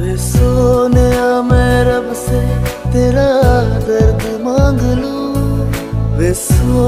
सोने मैं रब से तेरा दर्द मांग लूँ। वे सो